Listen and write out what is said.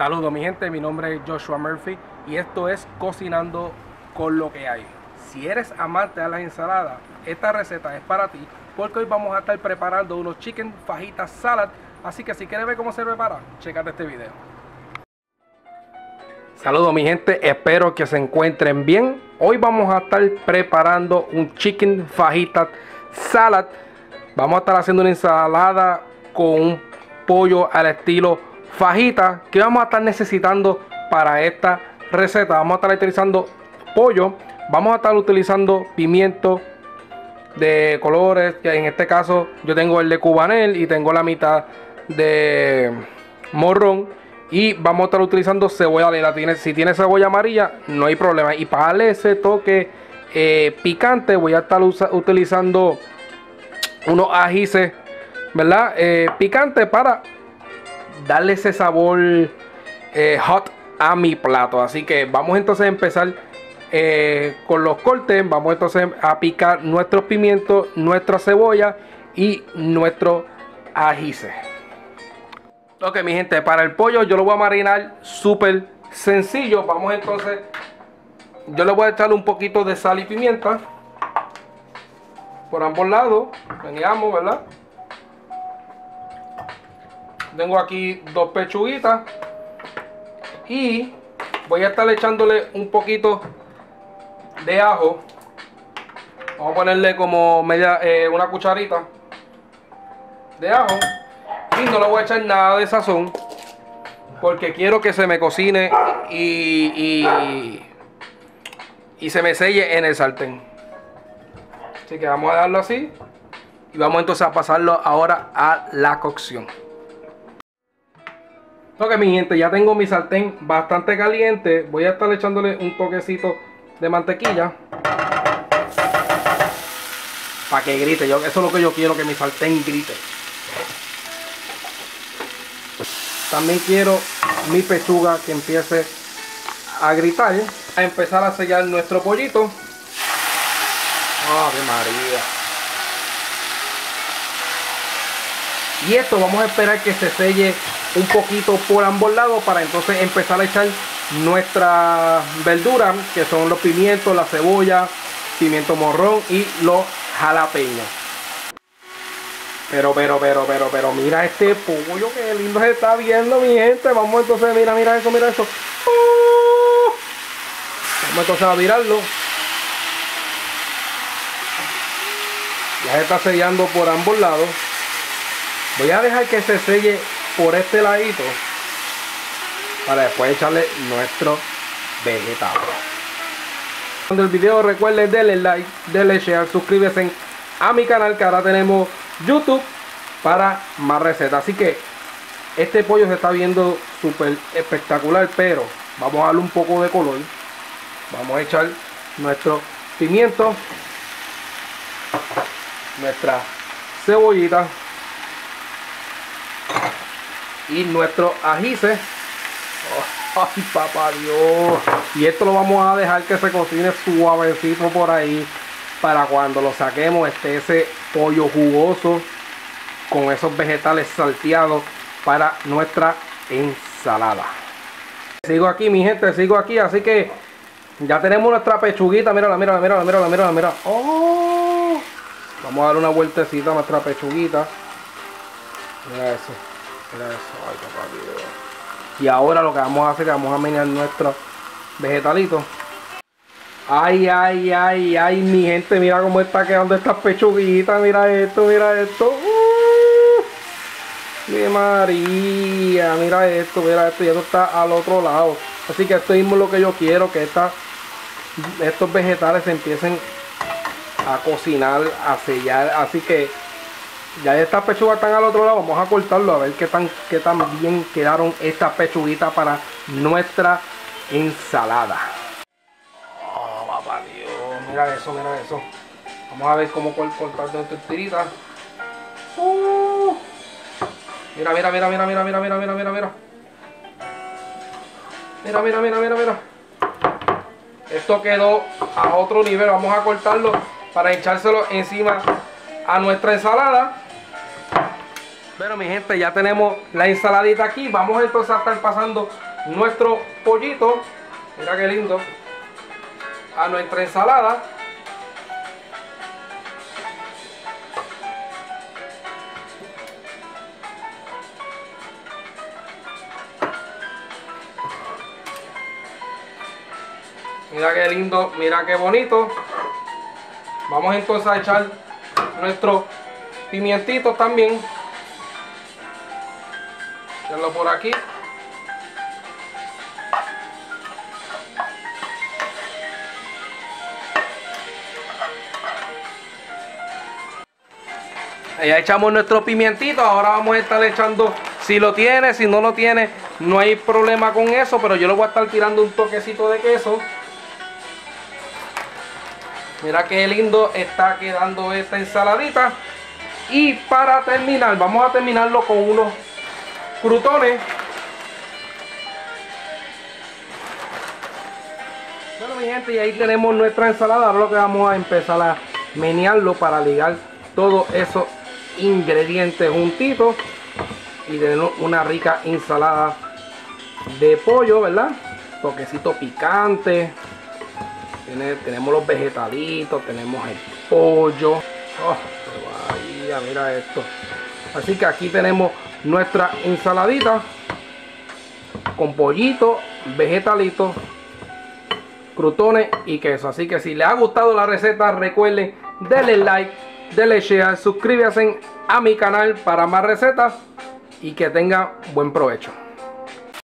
Saludos mi gente, mi nombre es Joshua Murphy y esto es Cocinando con lo que hay. Si eres amante de las ensaladas, esta receta es para ti porque hoy vamos a estar preparando unos chicken fajitas salad. Así que si quieres ver cómo se prepara, checate este video. Saludos mi gente, espero que se encuentren bien. Hoy vamos a estar preparando un chicken fajita salad. Vamos a estar haciendo una ensalada con un pollo al estilo fajita que vamos a estar necesitando para esta receta. Vamos a estar utilizando pollo, vamos a estar utilizando pimiento de colores, en este caso yo tengo el de cubanel y tengo la mitad de morrón y vamos a estar utilizando cebolla de si tiene cebolla amarilla no hay problema y para darle ese toque eh, picante voy a estar utilizando unos ajíes verdad eh, picante para darle ese sabor eh, hot a mi plato. Así que vamos entonces a empezar eh, con los cortes. Vamos entonces a picar nuestros pimientos, nuestra cebolla y nuestro ajíce. Ok, mi gente, para el pollo yo lo voy a marinar súper sencillo. Vamos entonces, yo le voy a echar un poquito de sal y pimienta por ambos lados. Veníamos, ¿verdad? Tengo aquí dos pechuguitas y voy a estar echándole un poquito de ajo. Vamos a ponerle como media eh, una cucharita de ajo y no le voy a echar nada de sazón porque quiero que se me cocine y, y, y se me selle en el sartén. Así que vamos a darlo así y vamos entonces a pasarlo ahora a la cocción Ok mi gente, ya tengo mi sartén bastante caliente. Voy a estar echándole un toquecito de mantequilla. Para que grite. Yo, eso es lo que yo quiero, que mi sartén grite. También quiero mi pechuga que empiece a gritar. A empezar a sellar nuestro pollito. Ave María. Y esto vamos a esperar que se selle un poquito por ambos lados para entonces empezar a echar nuestra verdura que son los pimientos, la cebolla, pimiento morrón y los jalapeños. Pero, pero, pero, pero, pero, mira este pollo que lindo se está viendo, mi gente. Vamos entonces, mira, mira eso, mira eso. ¡Oh! Vamos entonces a virarlo. Ya se está sellando por ambos lados. Voy a dejar que se selle por este ladito para después echarle nuestro vegetal. Cuando el video recuerden darle like, denle share, suscríbete a mi canal que ahora tenemos YouTube para más recetas. Así que este pollo se está viendo súper espectacular, pero vamos a darle un poco de color. Vamos a echar nuestro pimiento, nuestra cebollita y nuestro ajíce oh, ay papá dios. Y esto lo vamos a dejar que se cocine suavecito por ahí para cuando lo saquemos esté ese pollo jugoso con esos vegetales salteados para nuestra ensalada. Sigo aquí mi gente sigo aquí así que ya tenemos nuestra pechuguita. Mírala mírala mírala mírala mírala mira oh. Vamos a dar una vueltecita a nuestra pechuguita. Mira eso y ahora lo que vamos a hacer es vamos a menear nuestro vegetalito. Ay, ay, ay, ay, mi gente, mira cómo está quedando estas pechuguitas. Mira esto, mira esto. Uh, mi María, mira esto, mira esto. Y esto está al otro lado. Así que esto mismo es lo que yo quiero, que estos vegetales se empiecen a cocinar, a sellar. Así que ya estas pechugas están al otro lado, vamos a cortarlo a ver qué tan, qué tan bien quedaron estas pechuguitas para nuestra ensalada. Oh, papá Dios, mira eso, mira eso. Vamos a ver cómo cortar de tiritas. Uh. Mira, mira, mira, mira, mira, mira, mira, mira, mira, mira. Mira, mira, mira, mira, mira. Esto quedó a otro nivel. Vamos a cortarlo para echárselo encima a nuestra ensalada. Bueno mi gente, ya tenemos la ensaladita aquí. Vamos entonces a estar pasando nuestro pollito. Mira qué lindo. A nuestra ensalada. Mira qué lindo, mira qué bonito. Vamos entonces a echar nuestro pimientito también. Echarlo por aquí. Ya echamos nuestro pimientito, ahora vamos a estar echando, si lo tiene, si no lo tiene, no hay problema con eso, pero yo le voy a estar tirando un toquecito de queso. Mira qué lindo está quedando esta ensaladita. Y para terminar, vamos a terminarlo con unos crutones. Bueno mi gente, y ahí tenemos nuestra ensalada. Ahora lo que vamos a empezar a menearlo para ligar todos esos ingredientes juntitos. Y tener una rica ensalada de pollo, ¿verdad? Toquecito picante tenemos los vegetalitos, tenemos el pollo. Oh, mira esto. Así que aquí tenemos nuestra ensaladita con pollito, vegetalitos, crutones y queso. Así que si les ha gustado la receta, recuerden denle like, denle share, suscríbanse a mi canal para más recetas y que tengan buen provecho.